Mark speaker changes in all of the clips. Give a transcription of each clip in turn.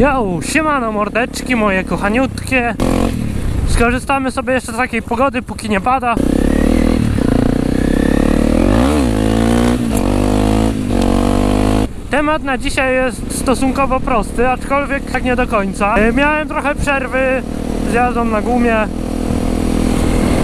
Speaker 1: Jo, siemano mordeczki moje kochaniutkie Skorzystamy sobie jeszcze z takiej pogody, póki nie pada Temat na dzisiaj jest stosunkowo prosty, aczkolwiek tak nie do końca. E, Miałem trochę przerwy z jazdą na gumie.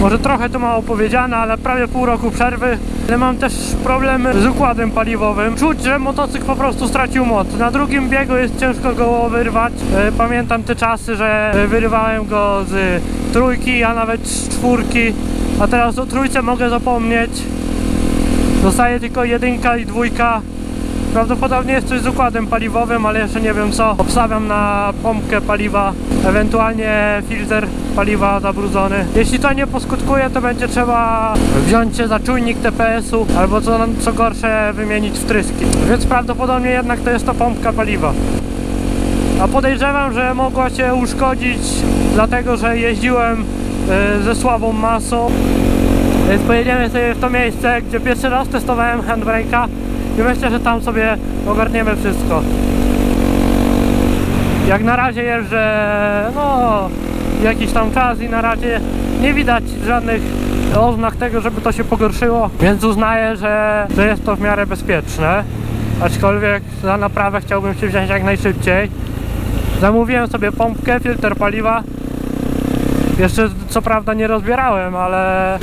Speaker 1: Może trochę to mało powiedziane, ale prawie pół roku przerwy. Ale mam też problemy z układem paliwowym. Czuć, że motocykl po prostu stracił moc. Na drugim biegu jest ciężko go wyrwać. E, Pamiętam te czasy, że e, wyrywałem go z trójki, a nawet z czwórki. A teraz o trójce mogę zapomnieć. Zostaje tylko jedynka i dwójka. Prawdopodobnie jest coś z układem paliwowym, ale jeszcze nie wiem co. Obstawiam na pompkę paliwa, ewentualnie filtr paliwa zabrudzony. Jeśli to nie poskutkuje, to będzie trzeba wziąć się za czujnik TPS-u albo co, co gorsze wymienić wtryski. Więc prawdopodobnie jednak to jest to pompka paliwa. A podejrzewam, że mogła się uszkodzić dlatego, że jeździłem e, ze słabą masą. Więc pojedziemy sobie w to miejsce, gdzie pierwszy raz testowałem handbrake'a i myślę, że tam sobie ogarniemy wszystko. Jak na razie jeżdżę, no, jakiś tam czas i na razie nie widać żadnych oznak tego, żeby to się pogorszyło, więc uznaję, że, że jest to w miarę bezpieczne. Aczkolwiek za naprawę chciałbym się wziąć jak najszybciej. Zamówiłem sobie pompkę, filtr paliwa. Jeszcze co prawda nie rozbierałem, ale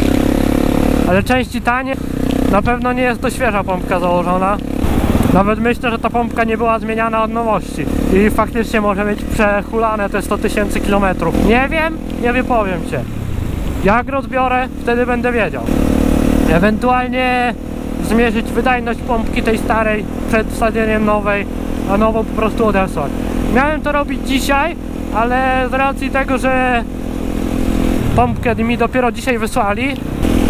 Speaker 1: ale części tanie. Na pewno nie jest to świeża pompka założona. Nawet myślę, że ta pompka nie była zmieniana od nowości. I faktycznie może mieć przehulane te 100 tysięcy kilometrów. Nie wiem, nie wypowiem Cię. Jak rozbiorę, wtedy będę wiedział. Ewentualnie zmierzyć wydajność pompki tej starej przed wsadzeniem nowej, a nową po prostu odesłać. Miałem to robić dzisiaj, ale z racji tego, że pompkę mi dopiero dzisiaj wysłali,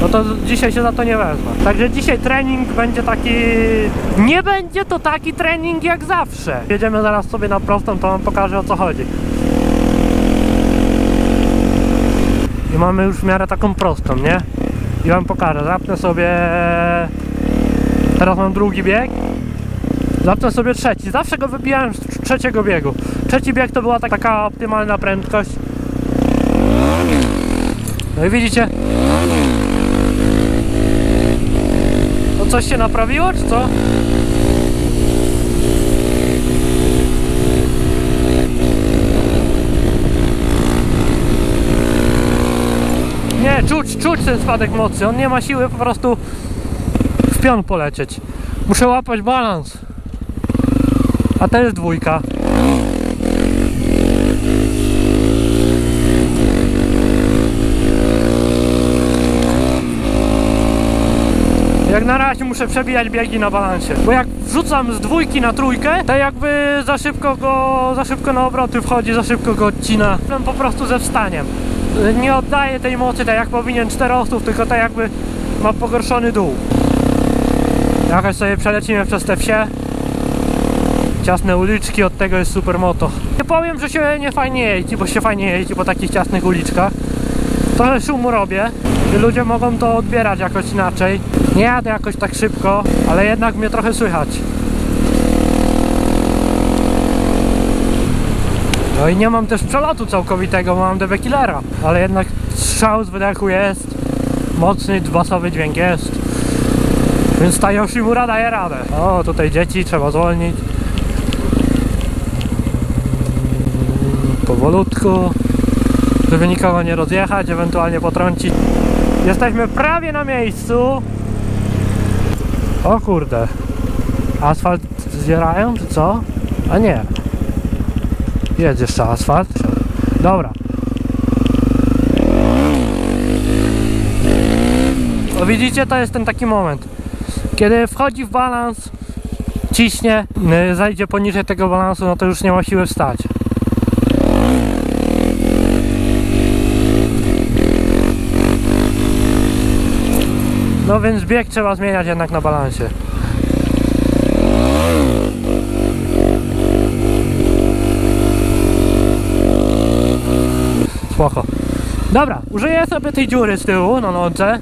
Speaker 1: no to dzisiaj się za to nie wezmę. Także dzisiaj trening będzie taki... Nie będzie to taki trening jak zawsze. Jedziemy zaraz sobie na prostą, to wam pokażę o co chodzi. I mamy już w miarę taką prostą, nie? I wam pokażę. Zapnę sobie... Teraz mam drugi bieg. Zapnę sobie trzeci. Zawsze go wybijałem z trz- trzeciego biegu. Trzeci bieg to była tak- taka optymalna prędkość. No i widzicie? To coś się naprawiło, czy co? Nie, czuć, czuć ten spadek mocy. On nie ma siły po prostu w pion polecieć. Muszę łapać balans. A to jest dwójka. Jak na razie muszę przebijać biegi na balansie. Bo jak wrzucam z dwójki na trójkę, to jakby za szybko go, za szybko na obroty wchodzi, za szybko go odcina. Problem po prostu ze wstaniem. Nie oddaje tej mocy tak jak powinien czterostów, tylko tak jakby ma pogorszony dół. Jakoś sobie przelecimy przez te wsie. Ciasne uliczki, od tego jest super moto. Nie powiem, że się nie fajnie jeździ, bo się fajnie jeździ po takich ciasnych uliczkach. Trochę szumu robię ludzie mogą to odbierać jakoś inaczej. Nie jadę jakoś tak szybko, ale jednak mnie trochę słychać. No i nie mam też przelotu całkowitego, mam DB Killera, ale jednak strzał z wydechu jest, mocny, basowy dźwięk jest. Więc ta Yoshimura daje radę. O, tutaj dzieci trzeba zwolnić. Powolutku żeby nikogo nie rozjechać, ewentualnie potrącić. Jesteśmy prawie na miejscu. O kurde. Asfalt zdzierają, czy co? A nie. Jest jeszcze asfalt. Dobra. O widzicie, to jest ten taki moment. Kiedy wchodzi w balans, ciśnie, y, zajdzie poniżej tego balansu, no to już nie ma siły wstać. No więc bieg trzeba zmieniać jednak na balansie. Spoko. Dobra, użyję sobie tej dziury z tyłu na nodze.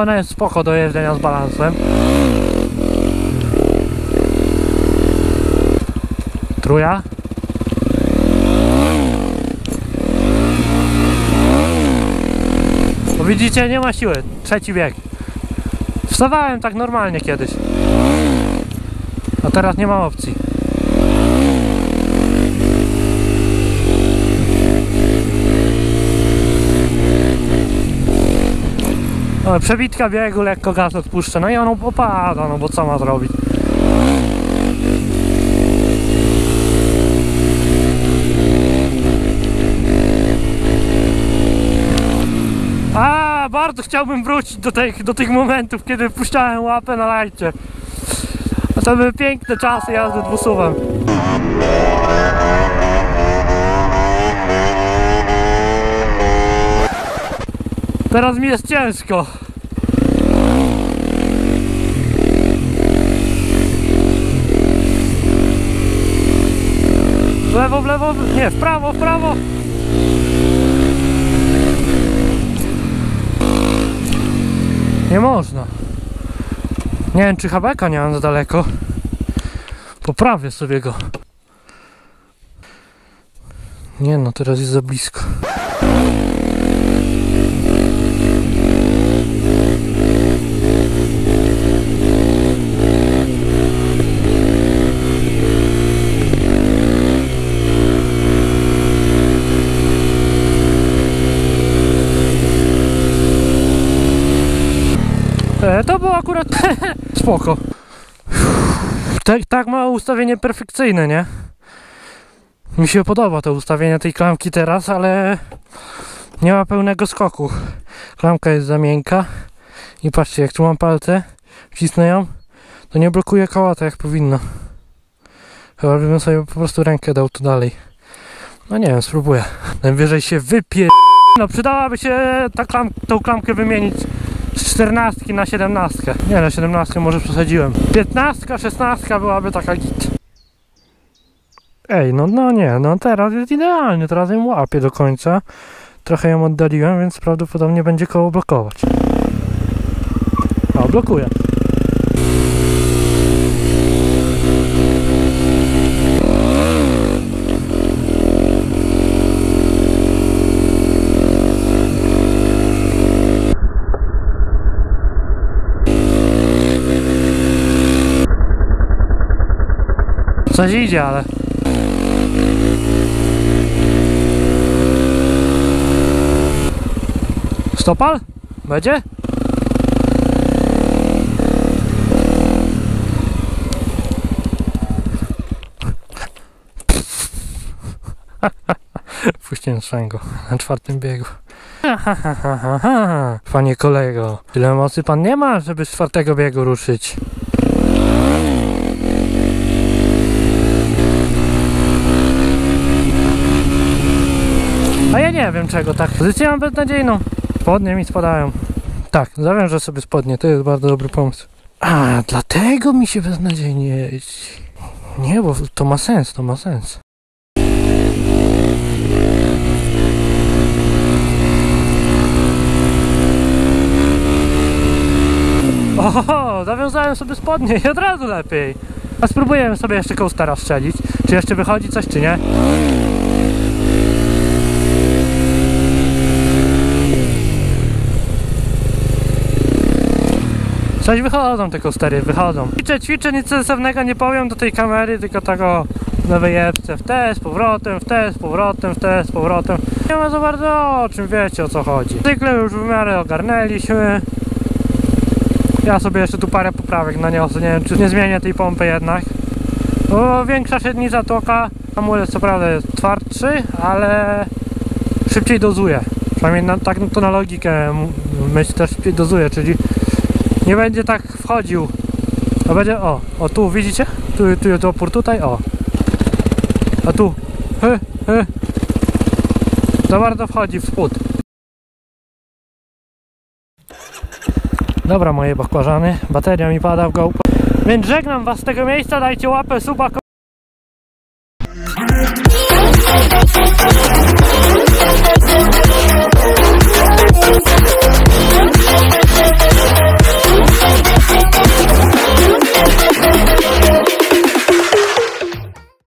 Speaker 1: ona jest spoko do jeżdżenia z balansem. Truja. Bo widzicie, nie ma siły. Trzeci bieg. Wstawałem tak normalnie kiedyś. A teraz nie ma opcji. Przebitka biegu, lekko gaz odpuszcza, no i on opada, no bo co ma zrobić? A, bardzo chciałbym wrócić do tych, do tych momentów, kiedy puszczałem łapę na lajcie. A to były piękne czasy jazdy dwusuwem. Teraz mi jest ciężko. W lewo, w lewo, nie, w prawo, w prawo. Nie można. Nie wiem, czy habeka nie mam za daleko. Poprawię sobie go. Nie no, teraz jest za blisko. Akurat spoko. Tak, tak ma ustawienie perfekcyjne, nie? Mi się podoba to ustawienie tej klamki teraz, ale nie ma pełnego skoku. Klamka jest za miękka i patrzcie, jak tu mam palce, wcisnę ją, to nie blokuje koła tak jak powinno. Chyba bym sobie po prostu rękę dał tu dalej. No nie wiem, spróbuję. Najwyżej się wypie... No przydałaby się ta klam tą klamkę wymienić z 14 na 17. Nie, na 17 może przesadziłem. 15, 16 byłaby taka git. Ej, no, no nie, no teraz jest idealnie, teraz ją łapię do końca. Trochę ją oddaliłem, więc prawdopodobnie będzie koło blokować. O, blokuje. Coś idzie, ale... Stopal? Będzie? Puściłem na czwartym biegu. Panie kolego, tyle mocy pan nie ma, żeby z czwartego biegu ruszyć. A ja nie wiem czego tak. Pozycję mam beznadziejną. Spodnie mi spadają. Tak, zawiążę sobie spodnie, to jest bardzo dobry pomysł. A, dlatego mi się beznadziejnie jeździ. Nie, bo to ma sens, to ma sens. Oho, zawiązałem sobie spodnie i od razu lepiej. A spróbujemy sobie jeszcze coastera strzelić. Czy jeszcze wychodzi coś, czy nie? Coś wychodzą te kostery, wychodzą. Ćwiczę, ćwiczę, nic sensownego nie powiem do tej kamery, tylko tego na wyjebce w te, z powrotem, w te, z powrotem, w te, z powrotem. Nie ma za bardzo o czym wiecie o co chodzi. Cykle już w miarę ogarnęliśmy. Ja sobie jeszcze tu parę poprawek naniosę, nie wiem czy nie zmienię tej pompy jednak. Bo większa średnica toka, hamulec co prawda jest twardszy, ale szybciej dozuje. Przynajmniej na, tak to na logikę myśl też szybciej dozuje, czyli nie będzie tak wchodził. A będzie, o, o tu widzicie? Tu, tu jest opór tutaj, o. A tu, hy, hy. Za bardzo wchodzi w spód. Dobra moje bakłażany, bateria mi pada w GoPro. Więc żegnam was z tego miejsca, dajcie łapę, suba,